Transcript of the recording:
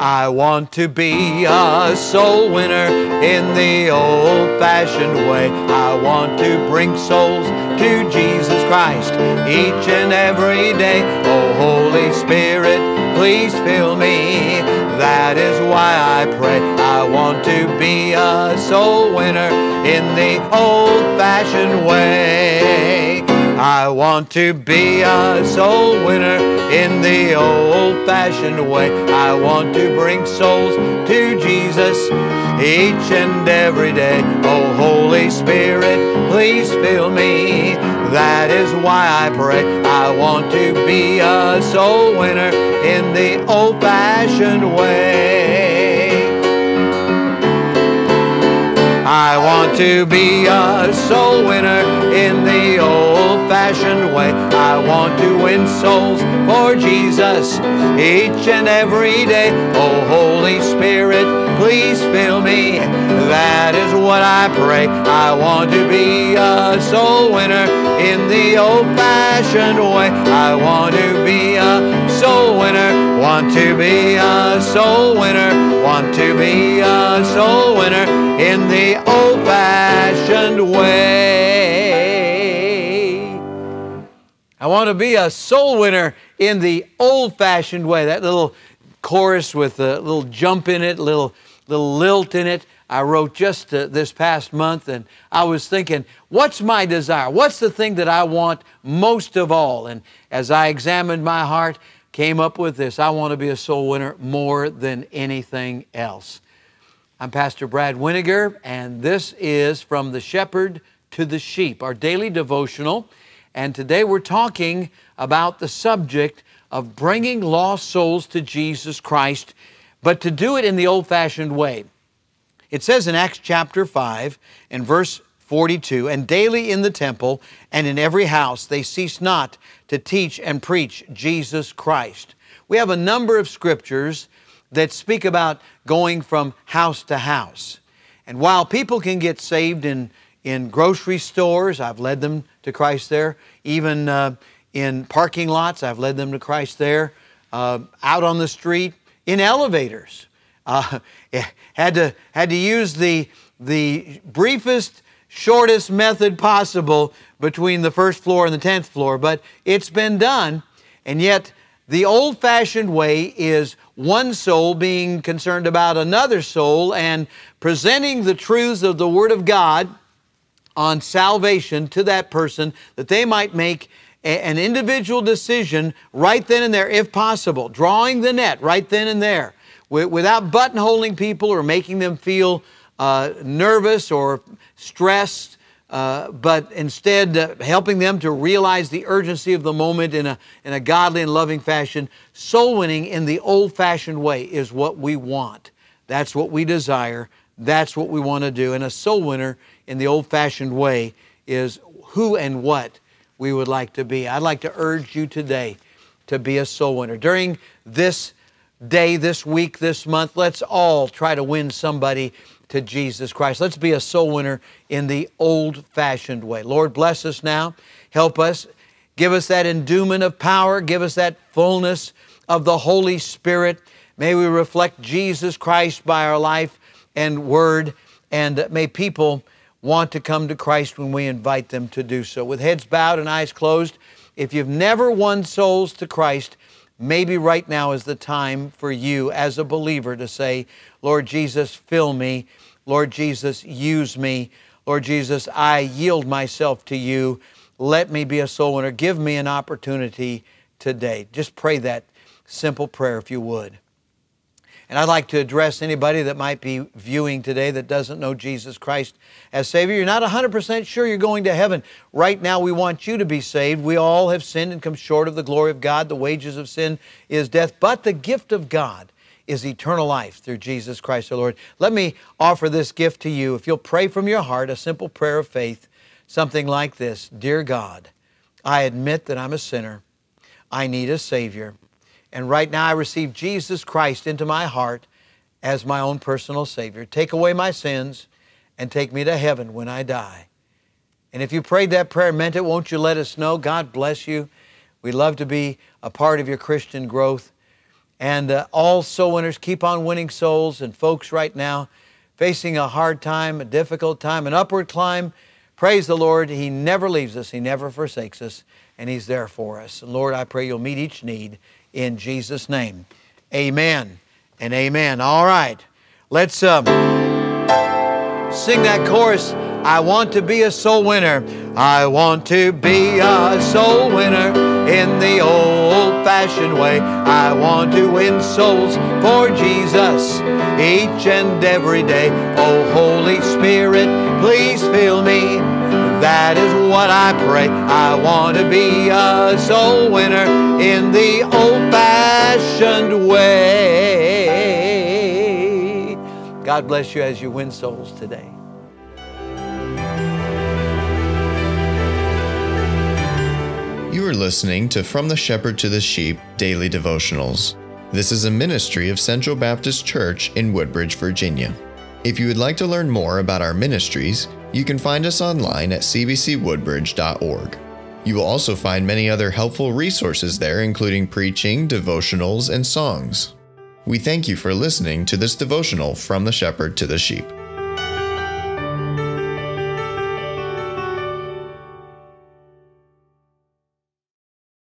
I want to be a soul winner in the old fashioned way. I want to bring souls to Jesus Christ each and every day. Oh, Holy Spirit, please fill me. That is why I pray. I want to be a soul winner in the old fashioned way. I want to be a soul winner in the old fashioned way. I want to bring souls to Jesus each and every day. Oh, Holy Spirit, please fill me. That is why I pray. I want to be a soul winner in the old fashioned way. To be a soul winner in the old fashioned way. I want to win souls for Jesus each and every day. Oh, Holy Spirit, please fill me. That is what I pray. I want to be a soul winner in the old fashioned way. I want to be a soul winner. Want to be a soul winner. Want to be a soul winner in the old fashioned want to be a soul winner in the old fashioned way. That little chorus with a little jump in it, little, little lilt in it. I wrote just uh, this past month, and I was thinking, what's my desire? What's the thing that I want most of all? And as I examined my heart, came up with this I want to be a soul winner more than anything else. I'm Pastor Brad Weniger, and this is From the Shepherd to the Sheep, our daily devotional. And today we're talking about the subject of bringing lost souls to Jesus Christ, but to do it in the old fashioned way. It says in Acts chapter 5 and verse 42 And daily in the temple and in every house they cease not to teach and preach Jesus Christ. We have a number of scriptures that speak about going from house to house. And while people can get saved in, in grocery stores, I've led them to Christ there. Even uh, in parking lots, I've led them to Christ there. Uh, out on the street, in elevators. Uh, had, to, had to use the, the briefest, shortest method possible between the first floor and the tenth floor, but it's been done. And yet, the old fashioned way is one soul being concerned about another soul and presenting the truths of the Word of God on salvation to that person that they might make a, an individual decision right then and there, if possible, drawing the net right then and there without buttonholing people or making them feel uh, nervous or stressed uh, but instead uh, helping them to realize the urgency of the moment in a, in a godly and loving fashion. Soul winning in the old fashioned way is what we want. That's what we desire. That's what we want to do. And a soul winner in the old fashioned way is who and what we would like to be. I'd like to urge you today to be a soul winner. During this day, this week, this month, let's all try to win somebody to Jesus Christ. Let's be a soul winner in the old fashioned way. Lord, bless us now. Help us. Give us that endowment of power. Give us that fullness of the Holy Spirit. May we reflect Jesus Christ by our life and word. And may people want to come to Christ when we invite them to do so. With heads bowed and eyes closed, if you've never won souls to Christ, maybe right now is the time for you as a believer to say, Lord Jesus, fill me. Lord Jesus, use me. Lord Jesus, I yield myself to you. Let me be a soul winner. Give me an opportunity today. Just pray that simple prayer if you would. And I'd like to address anybody that might be viewing today that doesn't know Jesus Christ as Savior. You're not 100% sure you're going to heaven. Right now, we want you to be saved. We all have sinned and come short of the glory of God. The wages of sin is death, but the gift of God is eternal life through Jesus Christ our Lord. Let me offer this gift to you. If you'll pray from your heart a simple prayer of faith, something like this Dear God, I admit that I'm a sinner. I need a Savior. And right now I receive Jesus Christ into my heart as my own personal Savior. Take away my sins and take me to heaven when I die. And if you prayed that prayer, meant it, won't you let us know? God bless you. We love to be a part of your Christian growth. And uh, all soul winners, keep on winning souls. And folks, right now, facing a hard time, a difficult time, an upward climb, praise the Lord. He never leaves us, He never forsakes us, and He's there for us. Lord, I pray you'll meet each need in Jesus' name. Amen and amen. All right, let's um, sing that chorus. I want to be a soul winner. I want to be a soul winner in the old fashioned way. I want to win souls for Jesus each and every day. Oh, Holy Spirit, please fill me. What I pray. I want to be a soul winner in the old fashioned way. God bless you as you win souls today. You are listening to From the Shepherd to the Sheep Daily Devotionals. This is a ministry of Central Baptist Church in Woodbridge, Virginia. If you would like to learn more about our ministries, you can find us online at cbcwoodbridge.org. You will also find many other helpful resources there, including preaching, devotionals, and songs. We thank you for listening to this devotional from the shepherd to the sheep.